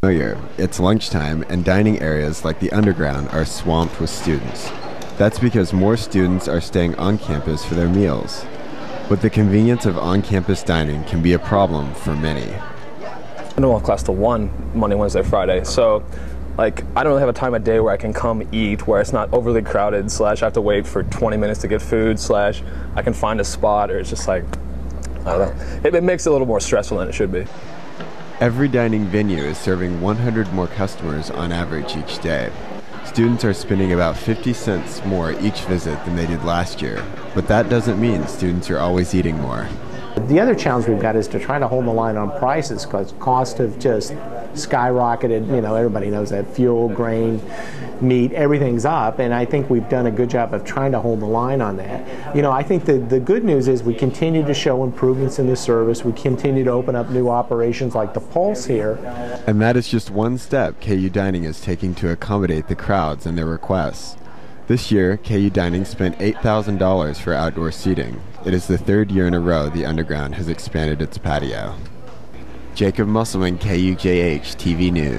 Oh, familiar. It's lunchtime, and dining areas like the underground are swamped with students. That's because more students are staying on campus for their meals. But the convenience of on campus dining can be a problem for many. I know I'll class to one Monday, Wednesday, Friday. So, like, I don't really have a time of day where I can come eat where it's not overly crowded, slash, I have to wait for 20 minutes to get food, slash, I can find a spot, or it's just like, I don't know. It, it makes it a little more stressful than it should be. Every dining venue is serving 100 more customers on average each day. Students are spending about 50 cents more each visit than they did last year, but that doesn't mean students are always eating more. The other challenge we've got is to try to hold the line on prices because costs have just skyrocketed. You know, everybody knows that fuel, grain, meat, everything's up, and I think we've done a good job of trying to hold the line on that. You know, I think the, the good news is we continue to show improvements in the service. We continue to open up new operations like the Pulse here. And that is just one step KU Dining is taking to accommodate the crowds and their requests. This year, KU Dining spent $8,000 for outdoor seating. It is the third year in a row the Underground has expanded its patio. Jacob Musselman, KUJH TV News.